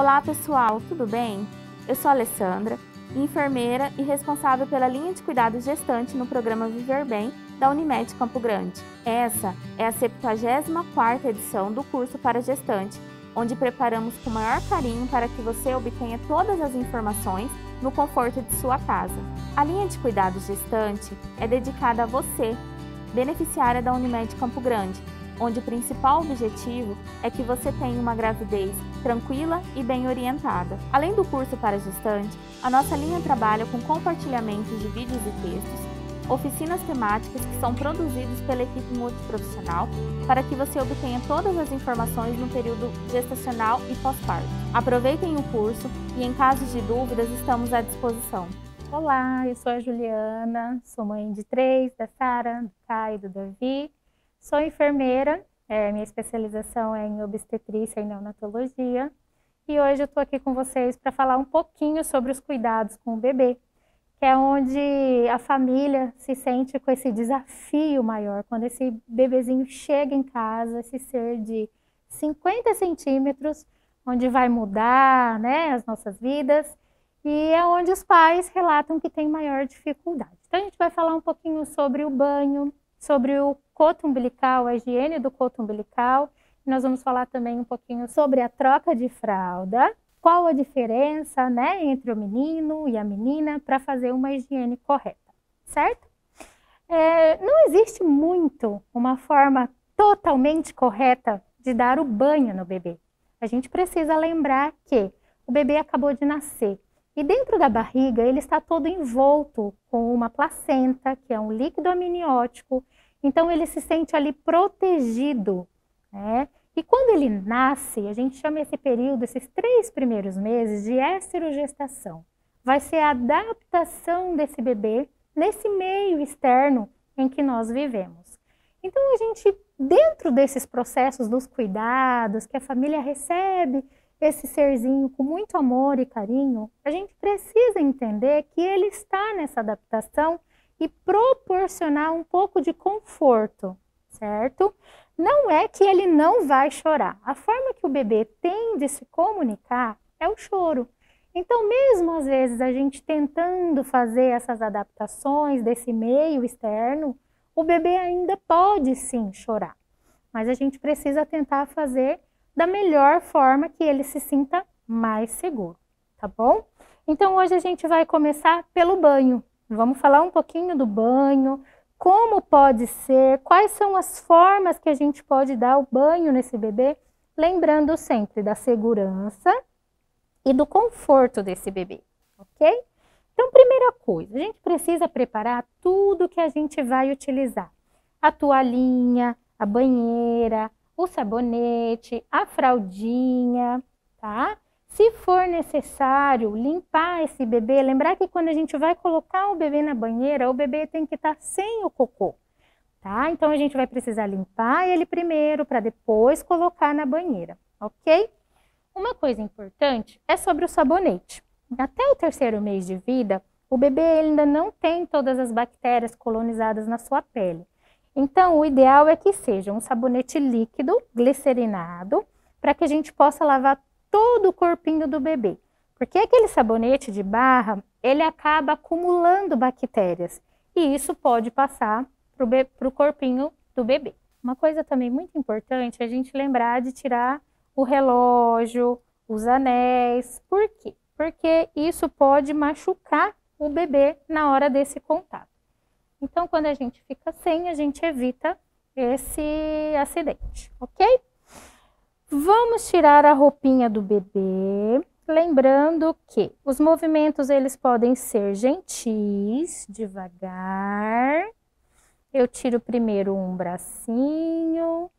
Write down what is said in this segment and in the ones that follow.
Olá pessoal, tudo bem? Eu sou Alessandra, enfermeira e responsável pela linha de cuidado gestante no programa Viver Bem da Unimed Campo Grande. Essa é a 74ª edição do curso para gestante, onde preparamos com maior carinho para que você obtenha todas as informações no conforto de sua casa. A linha de cuidado gestante é dedicada a você, beneficiária da Unimed Campo Grande, onde o principal objetivo é que você tenha uma gravidez tranquila e bem orientada. Além do curso para gestante, a nossa linha trabalha com compartilhamentos de vídeos e textos, oficinas temáticas que são produzidas pela equipe multiprofissional para que você obtenha todas as informações no período gestacional e pós-parto. Aproveitem o curso e, em caso de dúvidas, estamos à disposição. Olá, eu sou a Juliana, sou mãe de três, da Sara, do Caio e do Davi. Sou enfermeira, é, minha especialização é em obstetrícia e neonatologia. E hoje eu estou aqui com vocês para falar um pouquinho sobre os cuidados com o bebê, que é onde a família se sente com esse desafio maior, quando esse bebezinho chega em casa, esse ser de 50 centímetros, onde vai mudar né, as nossas vidas, e é onde os pais relatam que tem maior dificuldade. Então a gente vai falar um pouquinho sobre o banho, sobre o coto umbilical, a higiene do coto umbilical. Nós vamos falar também um pouquinho sobre a troca de fralda, qual a diferença né, entre o menino e a menina para fazer uma higiene correta, certo? É, não existe muito uma forma totalmente correta de dar o banho no bebê. A gente precisa lembrar que o bebê acabou de nascer e dentro da barriga ele está todo envolto com uma placenta, que é um líquido amniótico, então ele se sente ali protegido, né? E quando ele nasce, a gente chama esse período, esses três primeiros meses, de esterogestação. Vai ser a adaptação desse bebê nesse meio externo em que nós vivemos. Então a gente, dentro desses processos dos cuidados que a família recebe esse serzinho com muito amor e carinho, a gente precisa entender que ele está nessa adaptação e proporcionar um pouco de conforto, certo? Não é que ele não vai chorar. A forma que o bebê tem de se comunicar é o choro. Então, mesmo às vezes a gente tentando fazer essas adaptações desse meio externo, o bebê ainda pode sim chorar. Mas a gente precisa tentar fazer da melhor forma que ele se sinta mais seguro, tá bom? Então hoje a gente vai começar pelo banho. Vamos falar um pouquinho do banho, como pode ser, quais são as formas que a gente pode dar o banho nesse bebê, lembrando sempre da segurança e do conforto desse bebê, ok? Então, primeira coisa, a gente precisa preparar tudo que a gente vai utilizar. A toalhinha, a banheira, o sabonete, a fraldinha, tá? Se for necessário limpar esse bebê, lembrar que quando a gente vai colocar o bebê na banheira, o bebê tem que estar tá sem o cocô, tá? Então a gente vai precisar limpar ele primeiro para depois colocar na banheira, ok? Uma coisa importante é sobre o sabonete. Até o terceiro mês de vida, o bebê ainda não tem todas as bactérias colonizadas na sua pele. Então, o ideal é que seja um sabonete líquido, glicerinado, para que a gente possa lavar todo o corpinho do bebê. Porque aquele sabonete de barra, ele acaba acumulando bactérias. E isso pode passar para o corpinho do bebê. Uma coisa também muito importante é a gente lembrar de tirar o relógio, os anéis. Por quê? Porque isso pode machucar o bebê na hora desse contato. Então, quando a gente fica sem, a gente evita esse acidente, ok? Vamos tirar a roupinha do bebê, lembrando que os movimentos eles podem ser gentis, devagar. Eu tiro primeiro um bracinho,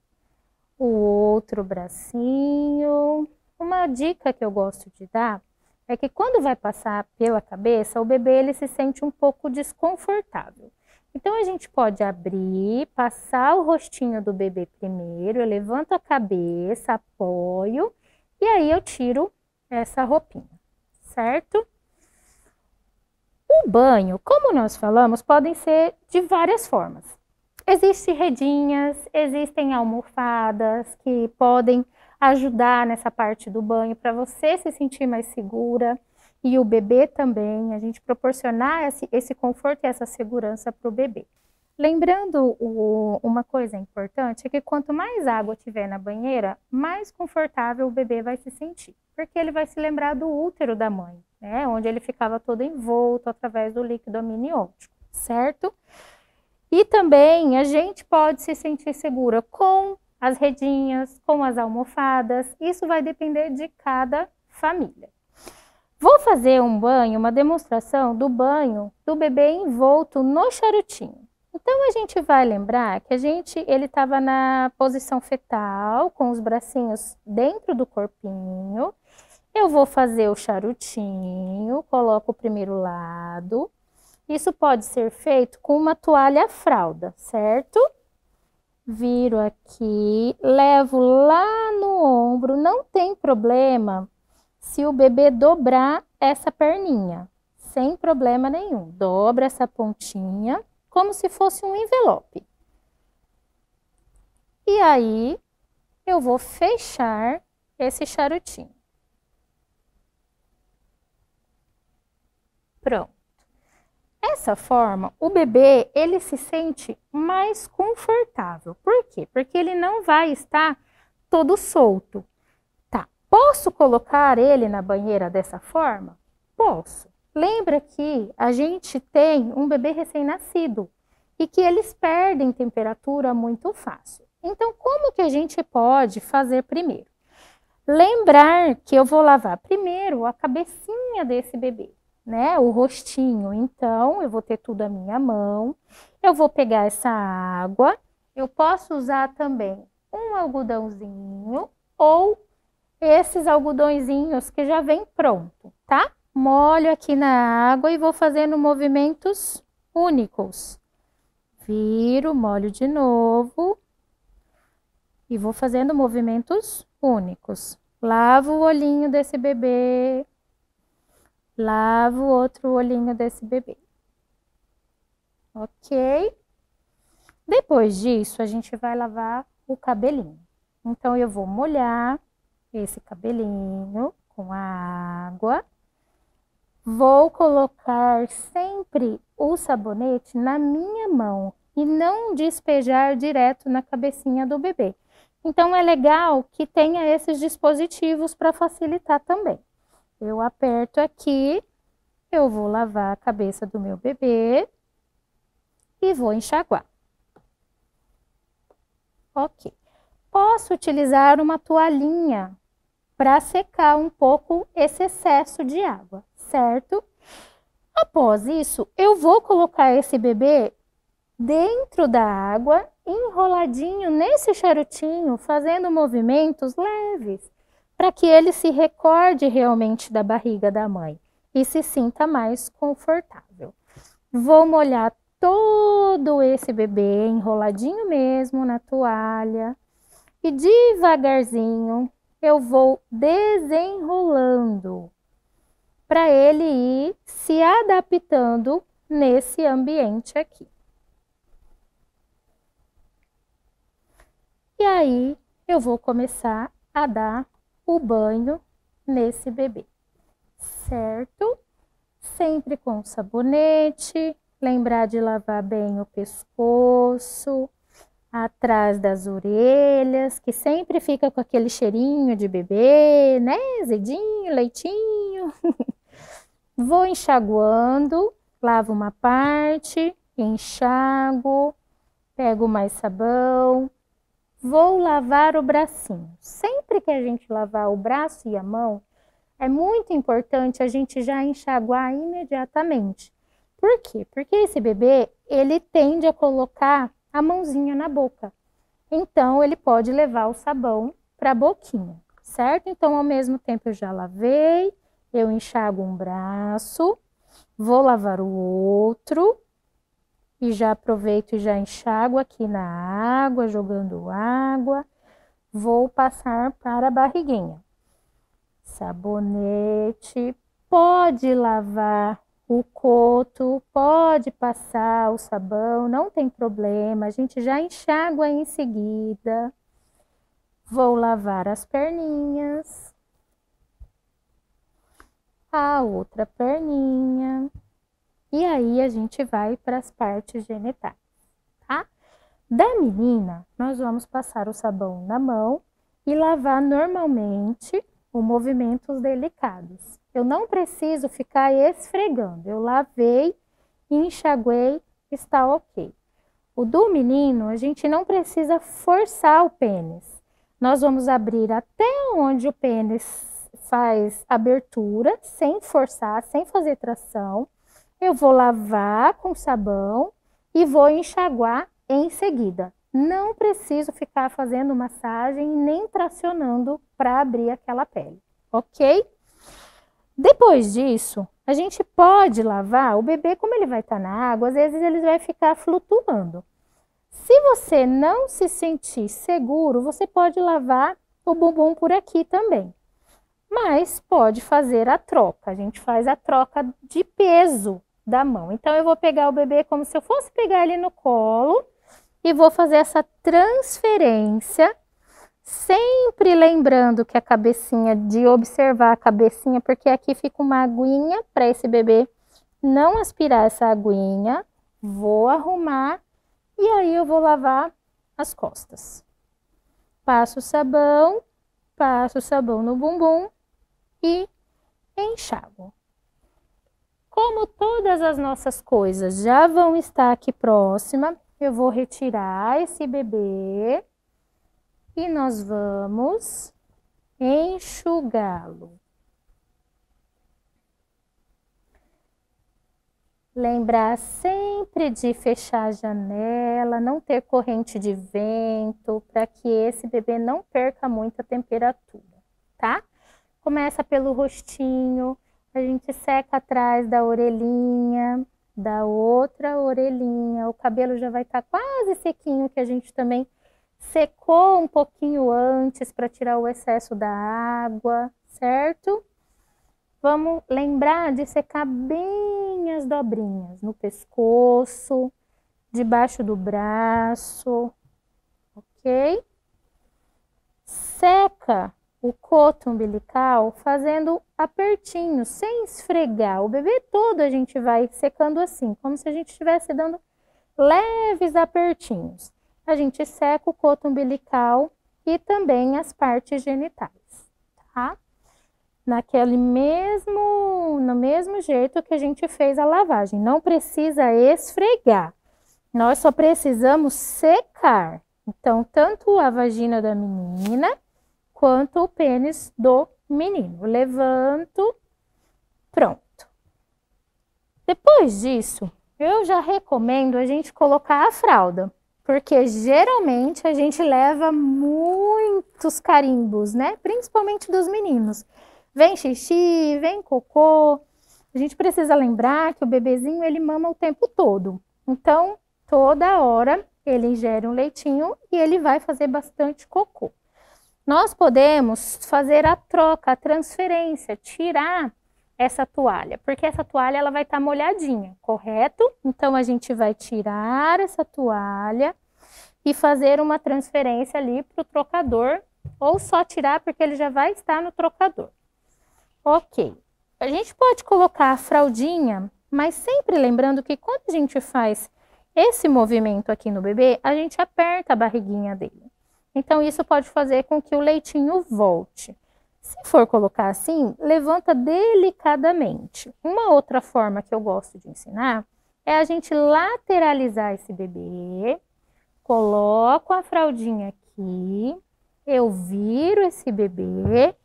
o outro bracinho. Uma dica que eu gosto de dar é que quando vai passar pela cabeça, o bebê ele se sente um pouco desconfortável. Então, a gente pode abrir, passar o rostinho do bebê primeiro, eu levanto a cabeça, apoio, e aí eu tiro essa roupinha, certo? O banho, como nós falamos, podem ser de várias formas. Existem redinhas, existem almofadas que podem ajudar nessa parte do banho para você se sentir mais segura e o bebê também, a gente proporcionar esse, esse conforto e essa segurança para o bebê. Lembrando o, uma coisa importante é que quanto mais água tiver na banheira, mais confortável o bebê vai se sentir, porque ele vai se lembrar do útero da mãe, né, onde ele ficava todo envolto através do líquido amniótico, certo? E também a gente pode se sentir segura com as redinhas, com as almofadas, isso vai depender de cada família. Vou fazer um banho, uma demonstração do banho do bebê envolto no charutinho. Então a gente vai lembrar que a gente ele estava na posição fetal, com os bracinhos dentro do corpinho. Eu vou fazer o charutinho, coloco o primeiro lado. Isso pode ser feito com uma toalha fralda, certo? Viro aqui, levo lá no ombro, não tem problema se o bebê dobrar essa perninha, sem problema nenhum. Dobra essa pontinha como se fosse um envelope. E aí, eu vou fechar esse charutinho. Pronto. Essa forma, o bebê, ele se sente mais confortável. Por quê? Porque ele não vai estar todo solto. Posso colocar ele na banheira dessa forma? Posso. Lembra que a gente tem um bebê recém-nascido e que eles perdem temperatura muito fácil. Então, como que a gente pode fazer primeiro? Lembrar que eu vou lavar primeiro a cabecinha desse bebê, né? O rostinho. Então, eu vou ter tudo à minha mão. Eu vou pegar essa água. Eu posso usar também um algodãozinho ou esses algodõezinhos que já vem pronto, tá? molho aqui na água e vou fazendo movimentos únicos. Viro, molho de novo e vou fazendo movimentos únicos. Lavo o olhinho desse bebê, lavo o outro olhinho desse bebê. Ok? Depois disso, a gente vai lavar o cabelinho. Então, eu vou molhar esse cabelinho com a água Vou colocar sempre o sabonete na minha mão e não despejar direto na cabecinha do bebê. Então é legal que tenha esses dispositivos para facilitar também. Eu aperto aqui, eu vou lavar a cabeça do meu bebê e vou enxaguar. Ok. Posso utilizar uma toalhinha para secar um pouco esse excesso de água certo? Após isso, eu vou colocar esse bebê dentro da água, enroladinho nesse charutinho, fazendo movimentos leves, para que ele se recorde realmente da barriga da mãe e se sinta mais confortável. Vou molhar todo esse bebê enroladinho mesmo na toalha e devagarzinho eu vou desenrolando para ele ir se adaptando nesse ambiente aqui. E aí eu vou começar a dar o banho nesse bebê, certo? Sempre com sabonete, lembrar de lavar bem o pescoço, atrás das orelhas, que sempre fica com aquele cheirinho de bebê, né? Zedinho, leitinho. Vou enxaguando, lavo uma parte, enxago, pego mais sabão, vou lavar o bracinho. Sempre que a gente lavar o braço e a mão, é muito importante a gente já enxaguar imediatamente. Por quê? Porque esse bebê, ele tende a colocar a mãozinha na boca. Então, ele pode levar o sabão para a boquinha, certo? Então, ao mesmo tempo, eu já lavei, eu enxago um braço, vou lavar o outro e já aproveito e já enxago aqui na água, jogando água. Vou passar para a barriguinha. Sabonete, pode lavar o coto, pode passar o sabão, não tem problema, a gente já enxágua em seguida. Vou lavar as perninhas. A outra perninha. E aí a gente vai para as partes genitais, tá? Da menina, nós vamos passar o sabão na mão e lavar normalmente com movimentos delicados. Eu não preciso ficar esfregando. Eu lavei, enxaguei, está ok. O do menino, a gente não precisa forçar o pênis. Nós vamos abrir até onde o pênis faz abertura, sem forçar, sem fazer tração. Eu vou lavar com sabão e vou enxaguar em seguida. Não preciso ficar fazendo massagem nem tracionando para abrir aquela pele, ok? Depois disso, a gente pode lavar o bebê, como ele vai estar tá na água, às vezes ele vai ficar flutuando. Se você não se sentir seguro, você pode lavar o bumbum por aqui também. Mas pode fazer a troca. A gente faz a troca de peso da mão. Então eu vou pegar o bebê como se eu fosse pegar ele no colo e vou fazer essa transferência Sempre lembrando que a cabecinha, de observar a cabecinha, porque aqui fica uma aguinha para esse bebê não aspirar essa aguinha. Vou arrumar e aí eu vou lavar as costas. Passo o sabão, passo o sabão no bumbum e enxago. Como todas as nossas coisas já vão estar aqui próxima, eu vou retirar esse bebê e nós vamos enxugá-lo. Lembrar sempre de fechar a janela, não ter corrente de vento, para que esse bebê não perca muita temperatura, tá? Começa pelo rostinho, a gente seca atrás da orelhinha, da outra orelhinha, o cabelo já vai estar tá quase sequinho, que a gente também secou um pouquinho antes para tirar o excesso da água, certo? Vamos lembrar de secar bem as dobrinhas no pescoço, debaixo do braço, ok? Seca o coto umbilical fazendo apertinho, sem esfregar. O bebê todo a gente vai secando assim, como se a gente estivesse dando leves apertinhos a gente seca o coto umbilical e também as partes genitais, tá? Naquele mesmo, no mesmo jeito que a gente fez a lavagem. Não precisa esfregar. Nós só precisamos secar. Então, tanto a vagina da menina quanto o pênis do menino. Levanto, pronto. Depois disso, eu já recomendo a gente colocar a fralda porque geralmente a gente leva muitos carimbos, né? Principalmente dos meninos. Vem xixi, vem cocô. A gente precisa lembrar que o bebezinho ele mama o tempo todo. Então, toda hora ele ingere um leitinho e ele vai fazer bastante cocô. Nós podemos fazer a troca, a transferência, tirar essa toalha, porque essa toalha ela vai estar tá molhadinha, correto? Então a gente vai tirar essa toalha e fazer uma transferência ali para o trocador, ou só tirar porque ele já vai estar no trocador. Ok. A gente pode colocar a fraldinha, mas sempre lembrando que quando a gente faz esse movimento aqui no bebê, a gente aperta a barriguinha dele. Então, isso pode fazer com que o leitinho volte. Se for colocar assim, levanta delicadamente. Uma outra forma que eu gosto de ensinar é a gente lateralizar esse bebê coloco a fraldinha aqui, eu viro esse bebê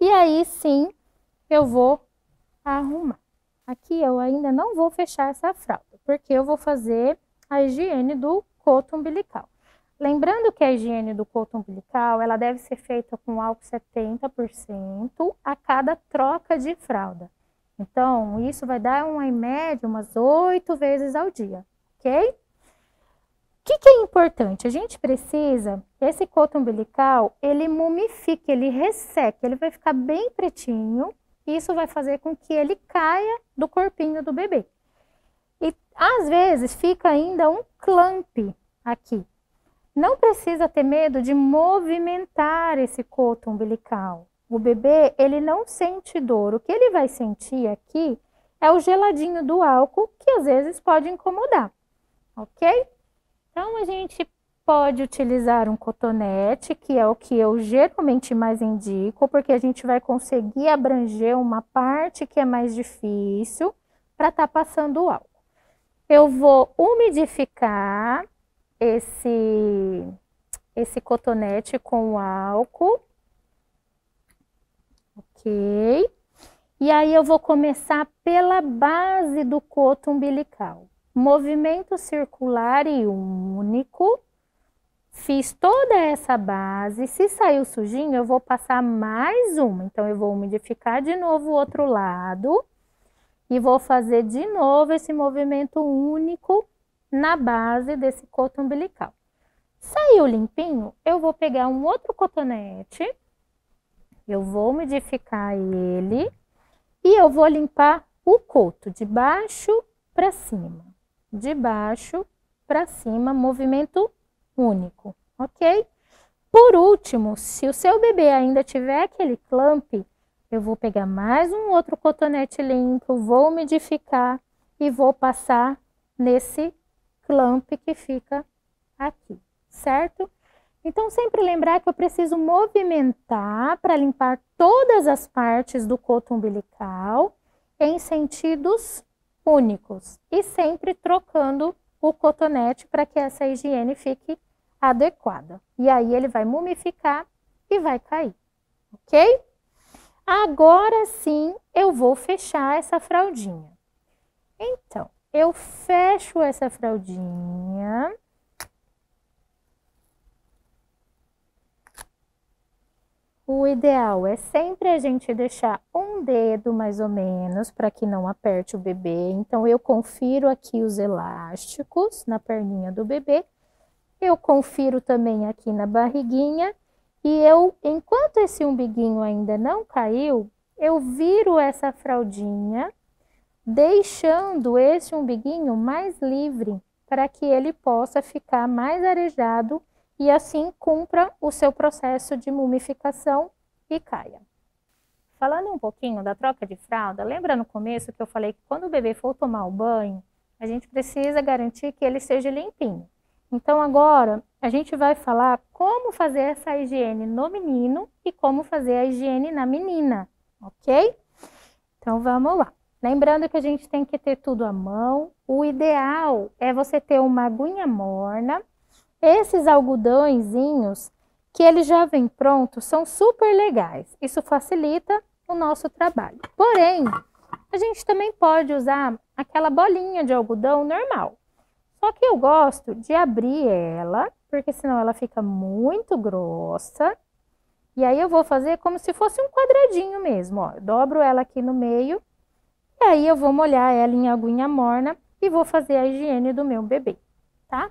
e aí sim eu vou arrumar. Aqui eu ainda não vou fechar essa fralda, porque eu vou fazer a higiene do coto umbilical. Lembrando que a higiene do coto umbilical, ela deve ser feita com álcool 70% a cada troca de fralda. Então, isso vai dar uma, em média umas oito vezes ao dia, ok? O que, que, é importante? A gente precisa, esse coto umbilical, ele mumifica, ele resseca, ele vai ficar bem pretinho, Isso vai fazer com que ele caia do corpinho do bebê. E às vezes fica ainda um clamp aqui. Não precisa ter medo de movimentar esse coto umbilical. O bebê, ele não sente dor. O que ele vai sentir aqui é o geladinho do álcool, que às vezes pode incomodar, ok? Então, a gente pode utilizar um cotonete, que é o que eu geralmente mais indico, porque a gente vai conseguir abranger uma parte que é mais difícil para estar tá passando o álcool. Eu vou umidificar esse, esse cotonete com álcool. Ok. E aí eu vou começar pela base do coto umbilical. Movimento circular e único. Fiz toda essa base. Se saiu sujinho, eu vou passar mais uma. Então, eu vou umidificar de novo o outro lado. E vou fazer de novo esse movimento único na base desse coto umbilical. Saiu limpinho, eu vou pegar um outro cotonete, eu vou umidificar ele e eu vou limpar o coto de baixo para cima, de baixo para cima, movimento único, ok? Por último, se o seu bebê ainda tiver aquele clamp, eu vou pegar mais um outro cotonete limpo, vou umidificar e vou passar nesse clamp que fica aqui, certo? Então, sempre lembrar que eu preciso movimentar para limpar todas as partes do coto umbilical em sentidos únicos e sempre trocando o cotonete para que essa higiene fique adequada. E aí ele vai mumificar e vai cair, ok? Agora sim eu vou fechar essa fraldinha. Então, eu fecho essa fraldinha. O ideal é sempre a gente deixar um dedo mais ou menos para que não aperte o bebê. Então, eu confiro aqui os elásticos na perninha do bebê. Eu confiro também aqui na barriguinha. E eu, enquanto esse umbiguinho ainda não caiu, eu viro essa fraldinha deixando esse umbiguinho mais livre para que ele possa ficar mais arejado e assim cumpra o seu processo de mumificação e caia. Falando um pouquinho da troca de fralda, lembra no começo que eu falei que quando o bebê for tomar o banho, a gente precisa garantir que ele seja limpinho. Então agora a gente vai falar como fazer essa higiene no menino e como fazer a higiene na menina, ok? Então vamos lá. Lembrando que a gente tem que ter tudo à mão. O ideal é você ter uma aguinha morna. Esses algodõezinhos que eles já vêm prontos são super legais. Isso facilita o nosso trabalho. Porém, a gente também pode usar aquela bolinha de algodão normal. Só que eu gosto de abrir ela, porque senão ela fica muito grossa. E aí eu vou fazer como se fosse um quadradinho mesmo, ó. Dobro ela aqui no meio e aí eu vou molhar ela em aguinha morna e vou fazer a higiene do meu bebê, tá?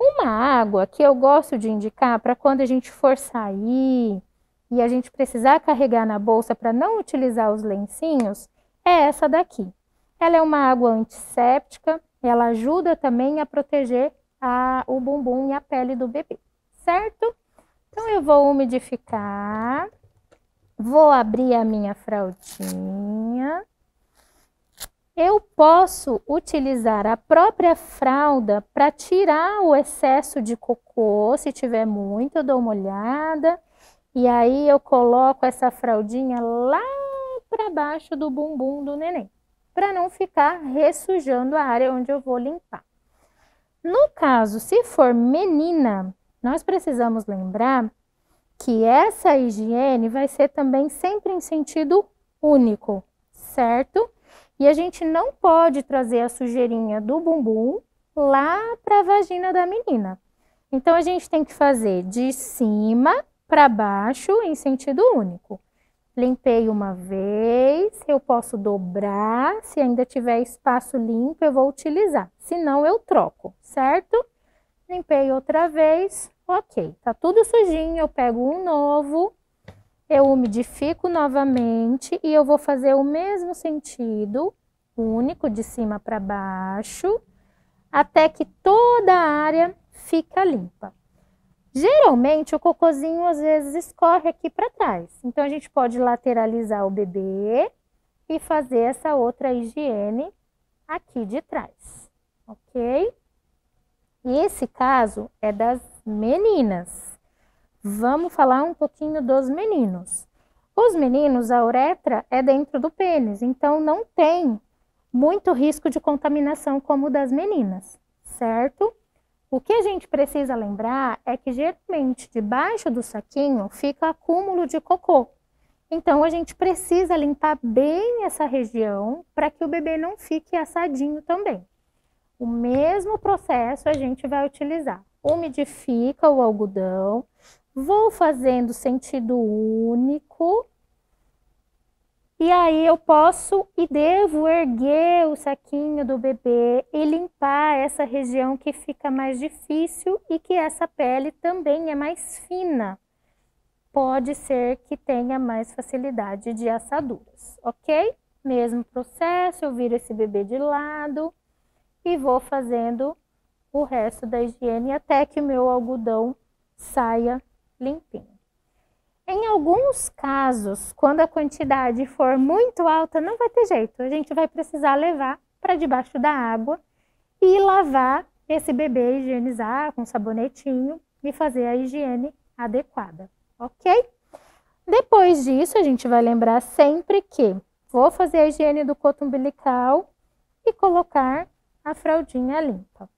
Uma água que eu gosto de indicar para quando a gente for sair e a gente precisar carregar na bolsa para não utilizar os lencinhos, é essa daqui. Ela é uma água antisséptica, ela ajuda também a proteger a, o bumbum e a pele do bebê, certo? Então eu vou umidificar, vou abrir a minha fraldinha eu posso utilizar a própria fralda para tirar o excesso de cocô, se tiver muito, eu dou uma olhada. E aí eu coloco essa fraldinha lá para baixo do bumbum do neném, para não ficar ressujando a área onde eu vou limpar. No caso, se for menina, nós precisamos lembrar que essa higiene vai ser também sempre em sentido único, certo? E a gente não pode trazer a sujeirinha do bumbum lá para a vagina da menina. Então a gente tem que fazer de cima para baixo em sentido único. Limpei uma vez, eu posso dobrar, se ainda tiver espaço limpo eu vou utilizar, senão eu troco, certo? Limpei outra vez, ok. Tá tudo sujinho, eu pego um novo eu umidifico novamente e eu vou fazer o mesmo sentido, único de cima para baixo, até que toda a área fica limpa. Geralmente o cocôzinho às vezes escorre aqui para trás. Então a gente pode lateralizar o bebê e fazer essa outra higiene aqui de trás, ok? Esse caso é das meninas. Vamos falar um pouquinho dos meninos. Os meninos, a uretra é dentro do pênis, então não tem muito risco de contaminação como o das meninas, certo? O que a gente precisa lembrar é que geralmente debaixo do saquinho fica acúmulo de cocô. Então a gente precisa limpar bem essa região para que o bebê não fique assadinho também. O mesmo processo a gente vai utilizar. Umidifica o algodão, vou fazendo sentido único e aí eu posso e devo erguer o saquinho do bebê e limpar essa região que fica mais difícil e que essa pele também é mais fina. Pode ser que tenha mais facilidade de assaduras, ok? Mesmo processo, eu viro esse bebê de lado e vou fazendo o resto da higiene até que o meu algodão saia limpinho. Em alguns casos, quando a quantidade for muito alta, não vai ter jeito. A gente vai precisar levar para debaixo da água e lavar esse bebê, higienizar com sabonetinho e fazer a higiene adequada, ok? Depois disso, a gente vai lembrar sempre que vou fazer a higiene do coto umbilical e colocar a fraldinha limpa.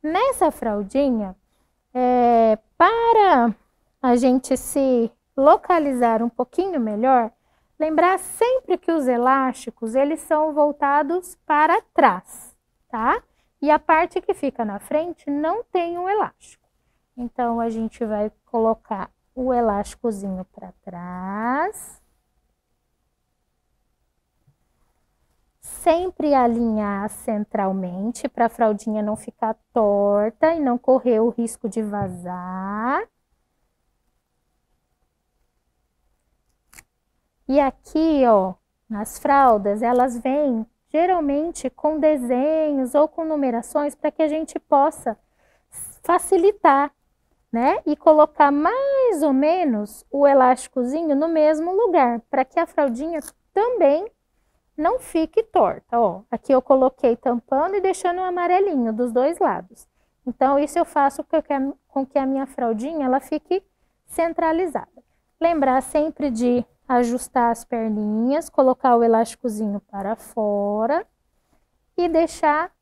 Nessa fraldinha, é, para a gente se localizar um pouquinho melhor, lembrar sempre que os elásticos, eles são voltados para trás, tá? E a parte que fica na frente não tem um elástico. Então, a gente vai colocar o elásticozinho para trás. Sempre alinhar centralmente para a fraldinha não ficar torta e não correr o risco de vazar. E aqui, ó, nas fraldas, elas vêm geralmente com desenhos ou com numerações para que a gente possa facilitar, né? E colocar mais ou menos o elásticozinho no mesmo lugar, para que a fraldinha também não fique torta, ó. Aqui eu coloquei tampando e deixando o amarelinho dos dois lados. Então, isso eu faço com que a minha fraldinha ela fique centralizada. Lembrar sempre de ajustar as perninhas, colocar o elásticozinho para fora e deixar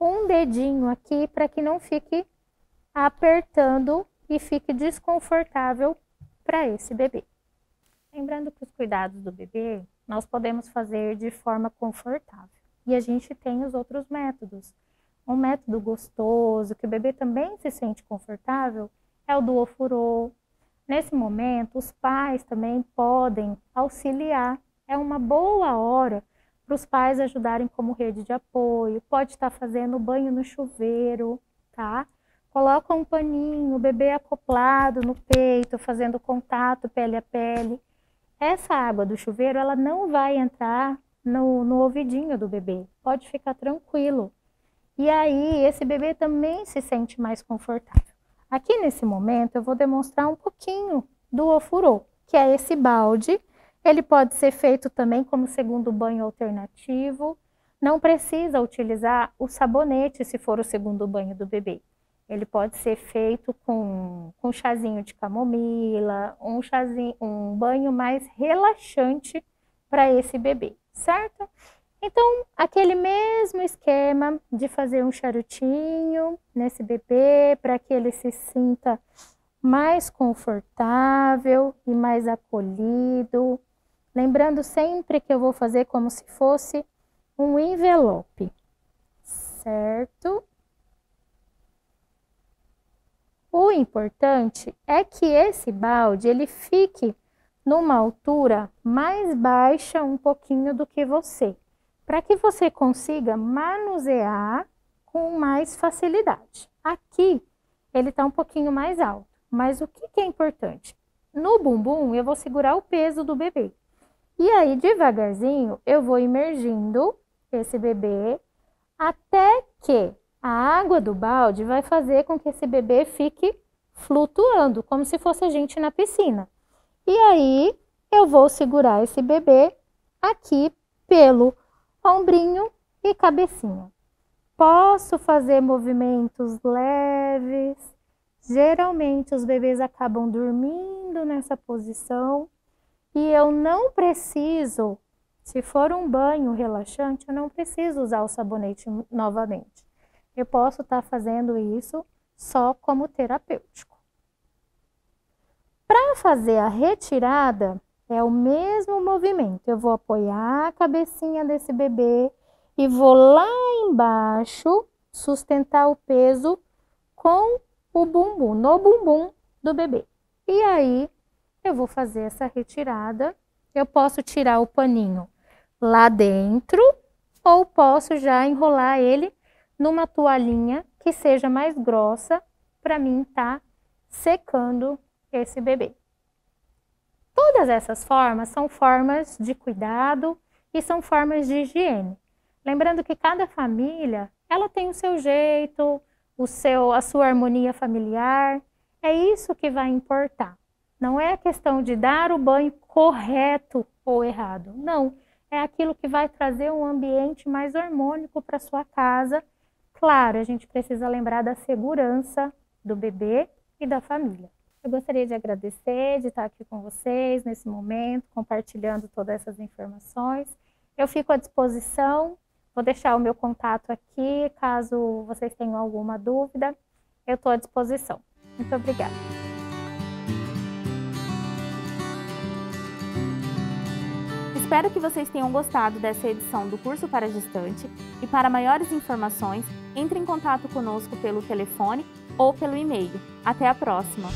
um dedinho aqui para que não fique apertando e fique desconfortável para esse bebê. Lembrando que os cuidados do bebê nós podemos fazer de forma confortável. E a gente tem os outros métodos. Um método gostoso, que o bebê também se sente confortável, é o do ofurô, Nesse momento, os pais também podem auxiliar. É uma boa hora para os pais ajudarem como rede de apoio. Pode estar fazendo banho no chuveiro, tá? Coloca um paninho, o bebê acoplado no peito, fazendo contato pele a pele. Essa água do chuveiro, ela não vai entrar no, no ouvidinho do bebê. Pode ficar tranquilo. E aí, esse bebê também se sente mais confortável. Aqui nesse momento eu vou demonstrar um pouquinho do ofurô, que é esse balde. Ele pode ser feito também como segundo banho alternativo. Não precisa utilizar o sabonete se for o segundo banho do bebê. Ele pode ser feito com, com chazinho de camomila, um, chazinho, um banho mais relaxante para esse bebê, certo? Então, aquele mesmo esquema de fazer um charutinho nesse bebê para que ele se sinta mais confortável e mais acolhido. Lembrando sempre que eu vou fazer como se fosse um envelope, certo? O importante é que esse balde ele fique numa altura mais baixa um pouquinho do que você para que você consiga manusear com mais facilidade. Aqui ele está um pouquinho mais alto, mas o que, que é importante? no bumbum eu vou segurar o peso do bebê. E aí, devagarzinho, eu vou imergindo esse bebê até que a água do balde vai fazer com que esse bebê fique flutuando, como se fosse a gente na piscina. E aí, eu vou segurar esse bebê aqui pelo ombrinho e cabecinha. Posso fazer movimentos leves. Geralmente os bebês acabam dormindo nessa posição e eu não preciso, se for um banho relaxante, eu não preciso usar o sabonete novamente. Eu posso estar tá fazendo isso só como terapêutico. Para fazer a retirada, é o mesmo movimento. Eu vou apoiar a cabecinha desse bebê e vou lá embaixo sustentar o peso com o bumbum, no bumbum do bebê. E aí eu vou fazer essa retirada. Eu posso tirar o paninho lá dentro ou posso já enrolar ele numa toalhinha que seja mais grossa para mim estar tá secando esse bebê. Todas essas formas são formas de cuidado e são formas de higiene. Lembrando que cada família, ela tem o seu jeito, o seu, a sua harmonia familiar. É isso que vai importar. Não é a questão de dar o banho correto ou errado. Não, é aquilo que vai trazer um ambiente mais harmônico para sua casa. Claro, a gente precisa lembrar da segurança do bebê e da família. Eu gostaria de agradecer de estar aqui com vocês nesse momento, compartilhando todas essas informações. Eu fico à disposição, vou deixar o meu contato aqui, caso vocês tenham alguma dúvida, eu estou à disposição. Muito obrigada. Espero que vocês tenham gostado dessa edição do curso para gestante e para maiores informações, entre em contato conosco pelo telefone ou pelo e-mail. Até a próxima!